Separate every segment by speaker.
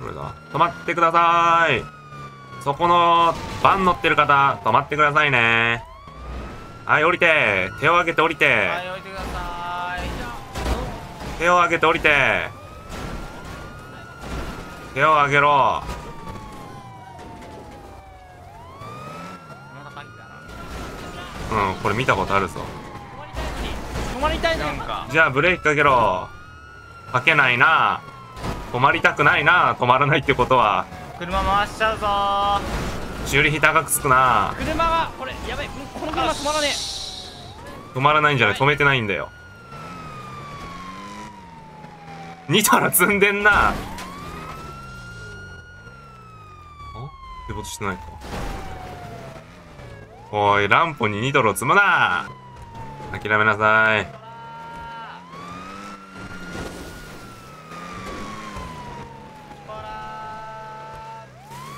Speaker 1: これだ。止まってください。そこの、バン乗ってる方、止まってくださいね。はい、降りて。手を挙げて降りて。
Speaker 2: はい置いてください
Speaker 1: 手を挙げて降りて。手を挙げろ。うん、これ見たことあるぞ。
Speaker 2: 止まりたいのに止まりたいのか
Speaker 1: じゃあブレーキかけろ。かけないな。止まりたくないな。止まらないってことは。
Speaker 2: 車回しちゃうぞ
Speaker 1: 修理費高くつくな。
Speaker 2: 車がこれやばいこの車止まらね
Speaker 1: 止まらないんじゃない止めてないんだよ。ニトロ積んでんな。あ？ってことしてないか。おい、ランポにニトロ積むな。諦めなさい。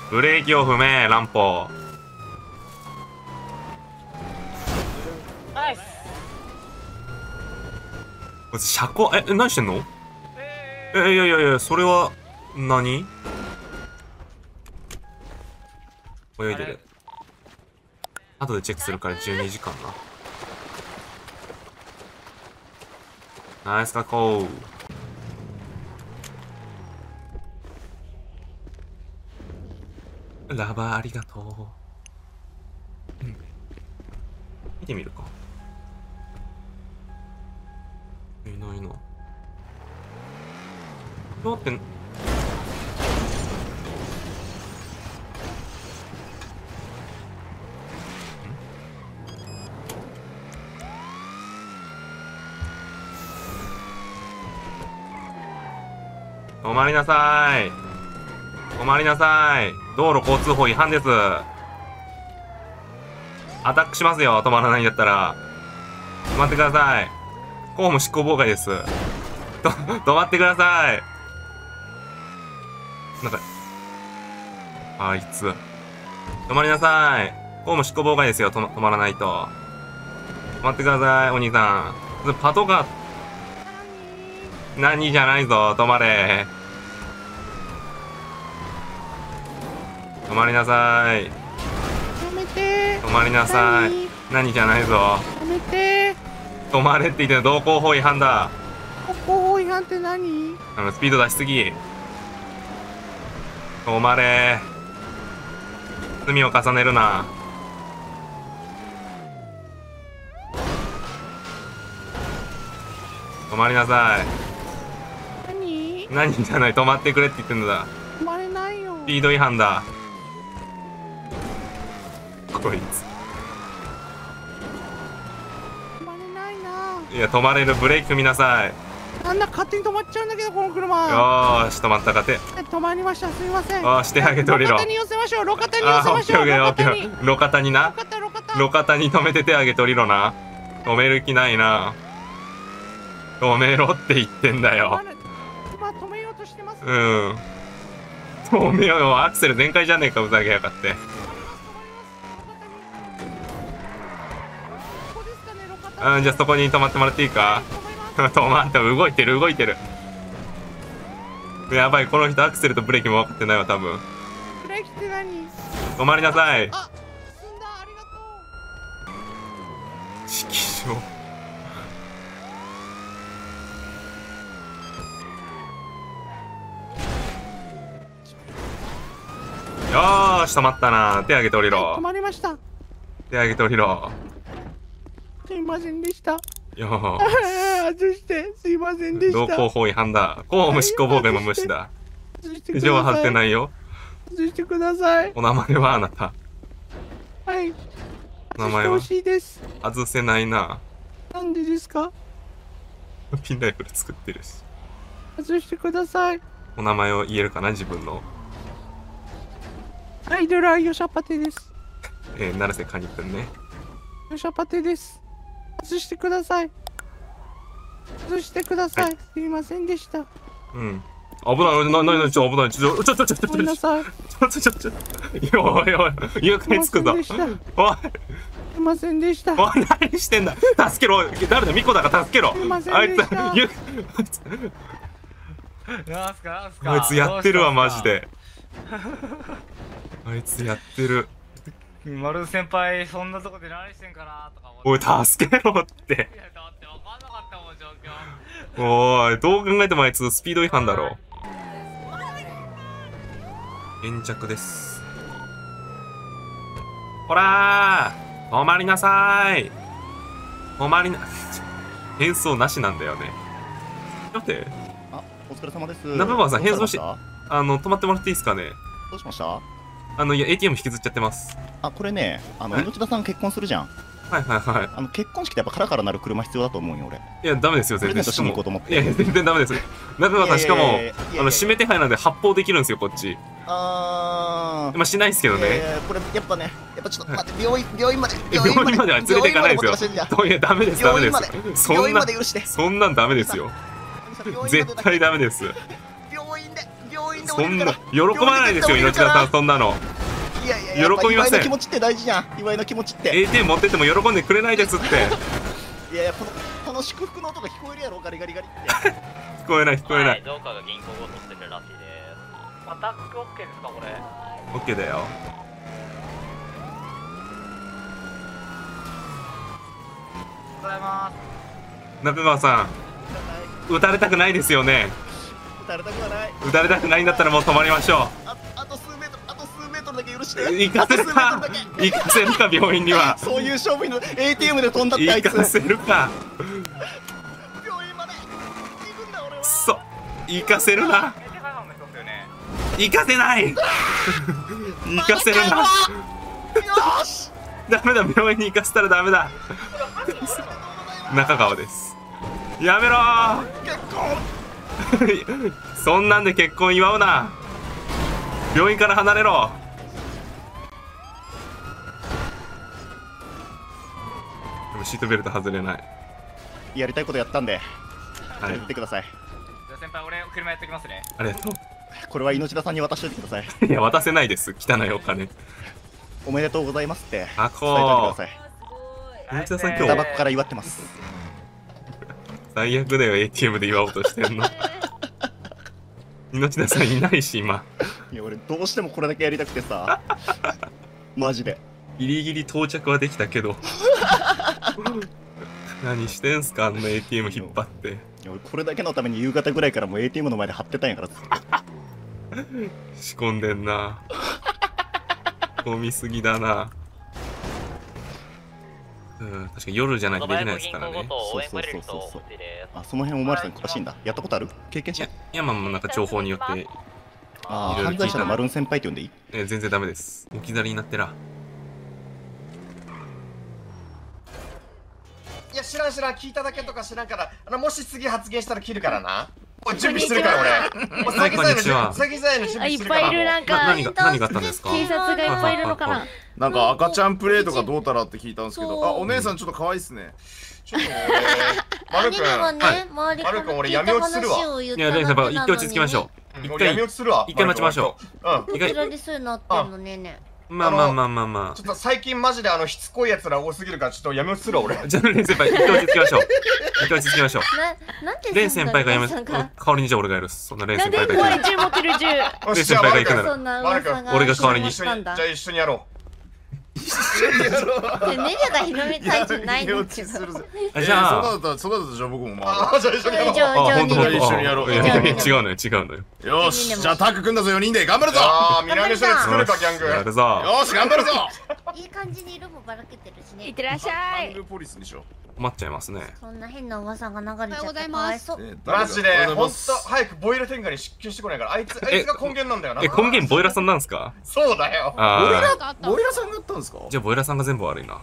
Speaker 1: ブレーキを踏め、ランポ。
Speaker 2: えナイス
Speaker 1: 車高、え、え何してんの？
Speaker 2: え
Speaker 1: え、いやいやいや、それは、何？泳いでる。後でチェックするから12時間な。ナイス確保。ラバーありがとう。見てみるか。いないな。だってん、止まりなさい。止まりなさい。道路交通法違反です。アタックしますよ。止まらないんだったら。止まってください。公務執行妨害です。止まってください。なんか、あいつ。止まりなさい。公務執行妨害ですよ。止ま止まらないと。止まってください、お兄さん。パトカー、何じゃないぞ。止まれ。まりなさい。
Speaker 3: やめて
Speaker 1: 止まりなさい。何じゃないぞ。
Speaker 3: やめて
Speaker 1: 止まれって言ってんの道交法違反だ。
Speaker 3: 国交法違反って何？
Speaker 1: あの、スピード出しすぎ。止まれ。罪を重ねるな。止まりなさ
Speaker 3: 何？
Speaker 1: い。何じゃない、止まってくれって言ってんのだ。
Speaker 3: 止まれないよ
Speaker 1: スピード違反だ。こいつ。
Speaker 3: 止まれないない
Speaker 1: や、止まれる。ブレーキ踏みなさい。
Speaker 3: なんだ勝手に止まっちゃうんだけどこの車
Speaker 1: よーし、止まったかて。
Speaker 3: え止まりましたすみません
Speaker 1: あーしてあげて降りろ
Speaker 3: 路肩に寄せましょう路肩に寄せましょう路肩に
Speaker 1: な
Speaker 3: 路。肩
Speaker 1: に止めて手あげて降りろな。止める気ないな。止めろって言ってんだよ。
Speaker 3: 今止めようとしてます
Speaker 1: うん。止めようよ。アクセル全開じゃねえか、ふざけやがって。うん、じゃあそこに止まってもらっていいか？
Speaker 3: 止ま
Speaker 1: って、動いてる、動いてる。やばい、この人アクセルとブレーキも分かってないわ、多分。
Speaker 3: ブレーキって何？
Speaker 1: 止まりなさい。
Speaker 3: あ進んだありがとう
Speaker 1: よーし、止まったな。手あげて降りろ
Speaker 3: 止。まりました
Speaker 1: 手あげて降りろ。
Speaker 3: ませんでした
Speaker 1: よ
Speaker 3: 外してすいませんでした
Speaker 1: 道交法違反だ。公務執行妨害も無視だ。
Speaker 3: 外して
Speaker 1: 手錠は貼って
Speaker 3: い
Speaker 1: ないよ。
Speaker 3: 外してください
Speaker 1: お名前はあなた。
Speaker 3: はい
Speaker 1: 名前は？
Speaker 3: 外
Speaker 1: せないな。
Speaker 3: なんでですか？
Speaker 1: ピンライフル作ってるし。
Speaker 3: 外してください
Speaker 1: お名前を言えるかな、自分の。
Speaker 3: アイドルはヨシャパテです
Speaker 1: えー、成瀬カニくんね。
Speaker 3: ヨシャパテです外してください。外してください、
Speaker 1: はい。
Speaker 3: すいませんでした。
Speaker 1: うん。危ない、な、な、な、ちょ、危ない、ちょ、ちょ、ちょ、ちょ、ちょ、ちょ、ちょ、ちょ、ちょ、ちょ、おいおい、誘拐つくぞ。おい、
Speaker 3: すいませんでした
Speaker 1: おい、何してんだ助けろ誰だミコだから助けろ
Speaker 3: すいません
Speaker 1: あいつ
Speaker 3: でした、
Speaker 1: ゆ、
Speaker 4: なんすかなんすか
Speaker 1: あいつやってるわマジであいつやってる
Speaker 4: 丸先輩そん。なとこで何してんかなとか思って
Speaker 1: おい助けろって。
Speaker 4: いやだって分かんなかったもん状況
Speaker 1: おいどう考えてもあいつスピード違反だろ。現着です。ほらー止まりなさーい。止まりな 変装なしなんだよね。待って。
Speaker 5: あ、お疲れ様です。
Speaker 1: 中川さん
Speaker 5: どう
Speaker 1: 変装しあの止まってもらっていいですかね？
Speaker 5: たどうしました？
Speaker 1: あのいや ATM 引きずっちゃってます。
Speaker 5: あ、これね、あの、
Speaker 1: はい。
Speaker 5: 命田さん結婚するじゃん。
Speaker 1: はいはいは
Speaker 5: あの、結婚式ってやっぱカラカラなる車必要だと思うよ、俺。
Speaker 1: いいやダメですよ全然。し
Speaker 5: に行こうと思って。
Speaker 1: いや全然ダメです。中川さんしかもあの指名手配なんで発砲できるんですよこっち。
Speaker 5: あー。
Speaker 1: まあしないですけどね。
Speaker 5: これやっぱね、やっぱちょっと待って、病院、病院まで、
Speaker 1: え 病院までは連れていかないですよ。いやダメですダメで
Speaker 5: す。病院
Speaker 1: そんな
Speaker 5: まで許して。
Speaker 1: そんなんダメですよ。絶対ダメですそんな。喜ばないですよ命田さんそんなの。
Speaker 5: いやいや、
Speaker 1: 喜びません。
Speaker 5: 祝いの気持ちって大事じゃん。祝いの気持ちって。
Speaker 1: ATM 持ってっても喜んでくれないですって。
Speaker 5: いやいや、この、この祝福の音が聞こえるやろ、ガリガリガリって。
Speaker 1: 聞こえない聞こえない。
Speaker 2: はいどうかが銀行強盗してるらしいです。
Speaker 4: アタック OK ですかこれ。
Speaker 1: OK だよ。
Speaker 4: ございます。
Speaker 1: 中川さん撃たれたくないですよね。
Speaker 5: 撃たれたくはない。
Speaker 1: 撃たれたくないんだったらもう止まりましょ
Speaker 5: ああと数メートル、あと数メートルだけ許して。
Speaker 1: う行かせるか。行かせるか病院には。
Speaker 5: そういう勝負の ATM で飛んだってあいつ。
Speaker 1: 行かせるか。
Speaker 5: 病院まで。行くんだ俺は。
Speaker 1: くそ行かせるな。行かせない。行かせるな。
Speaker 5: よし。
Speaker 1: ダメだ病院に行かせたらダメだ。中川です。やめろ
Speaker 5: 結婚
Speaker 1: ー そんなんで結婚祝うな。病院から離れろ。でもシートベルト外れない。
Speaker 5: やりたいことやったんで
Speaker 1: はい。
Speaker 5: てってください。
Speaker 4: じゃあ先輩俺車やってきますね。
Speaker 1: ありがと
Speaker 5: これは命田さんに渡しておいてください。
Speaker 1: う いや渡せないです。汚いお金。
Speaker 5: おめでとうございますって
Speaker 1: あ
Speaker 5: 伝えておいてく
Speaker 1: こ
Speaker 5: ださい。
Speaker 1: 内田さん今日
Speaker 5: タバコから祝ってます
Speaker 1: 最悪だよ ATM で祝おうとしてんの。命田さんいないし今。
Speaker 5: いや俺どうしてもこれだけやりたくてさ。マジで。
Speaker 1: ギリギリ到着はできたけど。何してんすかあんな ATM 引っ張って。
Speaker 5: いや俺これだけのために夕方ぐらいからもう ATM の前で張ってたんやから
Speaker 1: 仕込んでんな。仕込みすぎだなうん確かに夜じゃないとできないですからね。
Speaker 2: 応援される人欲しいです
Speaker 5: あその辺おまわりさん詳しいんだ。やったことある経験者？
Speaker 1: いやまあまあなんか情報によって、
Speaker 5: ああ
Speaker 1: いろいろ聞いた
Speaker 5: 犯罪者のマルーン先輩って呼んでいい？
Speaker 1: え全然ダメです。置き去りになってら。
Speaker 6: いや知らん知らん。聞いただけとか知らんからあのもし次発言したら切るからなもう準備してるから俺。もう詐欺罪の準備詐欺罪の準
Speaker 7: あいっ
Speaker 6: 備してるから。
Speaker 7: ぱいいるなん
Speaker 1: な
Speaker 7: か
Speaker 1: 何が何があったんですか？
Speaker 7: 警察がいっぱいいるのかな。
Speaker 8: なんか赤ちゃんプレイとかどうたらって聞いたんですけど。あお姉さんちょっと可愛いっすね。
Speaker 6: ちょっと俺マル君
Speaker 7: ね、
Speaker 1: はい
Speaker 7: 周りから
Speaker 6: マル君俺
Speaker 7: 聞いた
Speaker 6: 闇落ちするわ。
Speaker 7: 話を言っ
Speaker 1: いやレイさんやっぱ一回落ち着きましょう。一回
Speaker 6: 落ちするわ。
Speaker 1: 一回待ちましょ
Speaker 6: う。うん。
Speaker 7: こちらでそういうのあってんのねね
Speaker 1: まあまあまあまあま
Speaker 6: ちょっと最近マジであのしつこい奴ら多すぎるからちょっと闇落ちするわ俺。
Speaker 1: あじゃあレン先輩一回落ち着きましょう。一回落ち着きましょう。
Speaker 7: な、なんて
Speaker 1: レン先輩がやめ代わりにじゃあ俺がやるっす。そんなレン
Speaker 7: なん
Speaker 1: 先輩がやる
Speaker 7: 銃持ってる
Speaker 1: レン先輩が行くなら。俺が代わりに。
Speaker 6: じゃあ一緒にやろ
Speaker 7: でねじゃがひろみたいじゃないんだけど
Speaker 8: するぜ
Speaker 1: あじゃあ
Speaker 8: そうだったらそうだったらじゃあ僕もま
Speaker 6: ああじゃあ一緒にやろう
Speaker 7: じゃあじゃあ
Speaker 1: ほんとほんと
Speaker 8: 一緒にやろう
Speaker 1: いやいや違うのよ違うのよ
Speaker 8: よしじゃあタッグ組んだぞ4人で頑張るぞ
Speaker 6: ああ南署で作るかギャング
Speaker 1: やるぞ
Speaker 8: よし頑張るぞ
Speaker 7: いい感じに色もばらけてるしね
Speaker 9: いってらっしゃい
Speaker 8: ハングポリスにしよう
Speaker 1: 困っちゃいますね。
Speaker 7: そんな変な噂が流れちゃって
Speaker 9: おはようござい
Speaker 7: か
Speaker 9: ます。
Speaker 7: わいそう。
Speaker 6: マジで
Speaker 8: 誰がおはようご
Speaker 6: 本
Speaker 8: ざいます。
Speaker 6: 当早くボイル天下に出勤してこないからあいつあいつが根源なんだよな。
Speaker 1: え根源ボイラさんなんすか？
Speaker 6: そうだよ。
Speaker 1: あ
Speaker 8: ボイラボイラさんがやったんですか？
Speaker 1: じゃあボイラさんが全部悪いな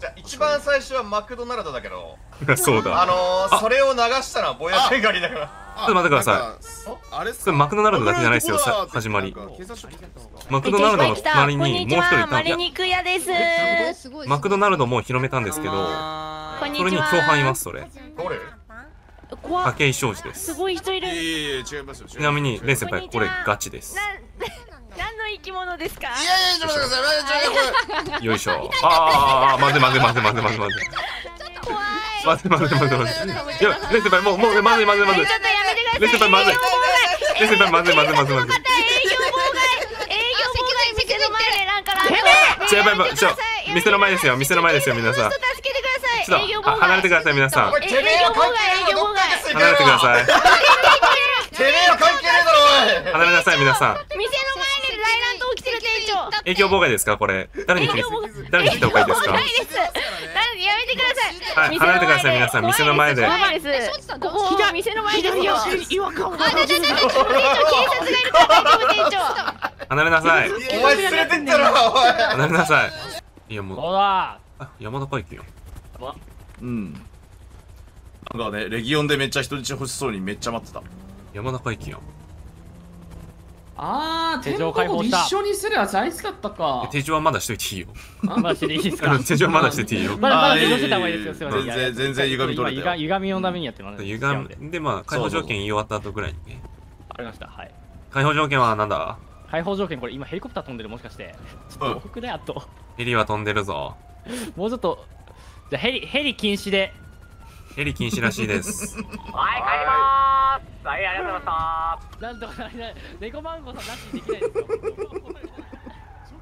Speaker 6: じゃあ一番最初はマクドナルドだけど
Speaker 1: そうだ。
Speaker 6: あのー、それを流したのはボイラ天下にだから。
Speaker 8: ち
Speaker 1: ょっと待ってください。
Speaker 8: いあれっす
Speaker 1: それマクドナルドだけじゃないですよ。始まり。マクドナルドの隣にもう一人
Speaker 9: はいマリ
Speaker 1: たいや
Speaker 9: 肉屋です。
Speaker 6: え
Speaker 9: すごい
Speaker 1: マクドナルドも広めたんですけどそれに共犯いますそれ。
Speaker 6: どれ
Speaker 9: 怖っ
Speaker 1: 武井庄司です。
Speaker 9: すごい人いる。
Speaker 1: ちなみにレン先輩これガチです
Speaker 9: 生き物ですか？
Speaker 8: いやいやちょっと待ってください。
Speaker 1: よいしょ。ああ待て待て待て待て待て待て
Speaker 9: 怖い。
Speaker 1: 待て待て待て待て。いやレン先輩もうもう待て待て待て待て。
Speaker 9: ちょっとやめてくだ
Speaker 1: レ先輩まずいレ先輩まずいまずいまずいまずい
Speaker 9: 営業妨害営業妨害店の前でなんかなんか
Speaker 1: ちょやばいやばいちょ店の前ですよ店の前ですよ皆さん
Speaker 9: 助けてください。
Speaker 1: ちょっとは離れてください。皆さん
Speaker 6: おいてめえは関係ねえだろどっかで
Speaker 1: 離れてください。
Speaker 6: てめえは関係ねえだろおい。
Speaker 1: 離れなさい皆さん
Speaker 9: 店の前で大乱闘起きてる店長
Speaker 1: 営業妨害ですかこれ。誰に聞い誰に聞いた方がいいですか？
Speaker 9: ないですなんでやめてください
Speaker 1: はい離れてください皆さん。店の前で。
Speaker 9: 怖いです。ここ店の前ですよ
Speaker 3: 違和感が
Speaker 9: あ、だだだだ、店長、警察がいるから店長。
Speaker 1: 離れなさい
Speaker 6: お前連れてったろおい
Speaker 1: 離れなさいいやもうあ山田海輝よ
Speaker 8: うんなんかねレギオンでめっちゃ人質欲しそうにめっちゃ待ってた
Speaker 1: 山田海輝よ
Speaker 10: あー、
Speaker 4: 手
Speaker 10: 手錠
Speaker 4: 錠解放し
Speaker 10: た。た。一緒にするやつあいつだったか。
Speaker 1: 手錠はまだしといていいよ。
Speaker 4: まだしていいですか
Speaker 1: 手錠はまだしてていいよ。
Speaker 4: まだまだ手錠してた方がいいですよ
Speaker 8: 全然全然歪み取れた
Speaker 4: 歪みのためにやってます
Speaker 1: 歪みで。まあ解放条件言い終わった後ぐらいにね。
Speaker 4: ありました。はい。
Speaker 1: 解放条件はなんだ？
Speaker 4: 解放条件これ今ヘリコプター飛んでるもしかして。ちょっと多くねあと。
Speaker 1: ヘリは飛んでるぞ。
Speaker 4: もうちょっとじゃあヘリヘリ禁止で。
Speaker 1: ヘリ禁止らしいです。
Speaker 2: はい、帰りまーすはい、ありがとうございました。
Speaker 4: なんとかなりない猫マンゴーさんなしにできないですよ
Speaker 10: 条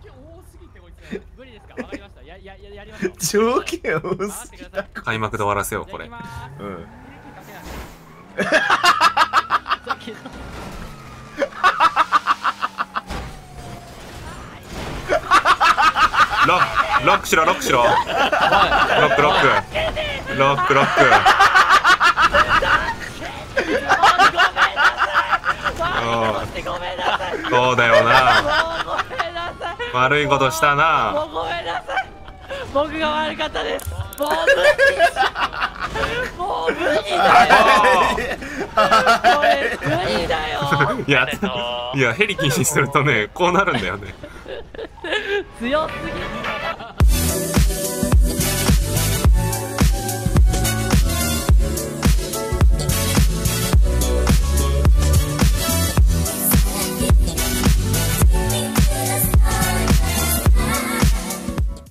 Speaker 10: 件多すぎてこいつ。
Speaker 4: 無理ですか？わかりました。ややややりましょう。
Speaker 8: 条件多
Speaker 4: 任
Speaker 8: すぎ
Speaker 4: だ
Speaker 1: 開幕で終わらせようこれ。
Speaker 8: うん。
Speaker 1: ロック。ロックしろロックしろ。ロックロック。ロックロック うんそうだよな。
Speaker 4: ごめんなさい。
Speaker 1: 悪いことした
Speaker 4: も
Speaker 1: な。
Speaker 4: うごめんなさい。僕が悪かったです。もう無理。もう無理だよ。これ無理だよ。
Speaker 1: いやいやヘリ禁止するとねこうなるんだよね。
Speaker 4: 強すぎ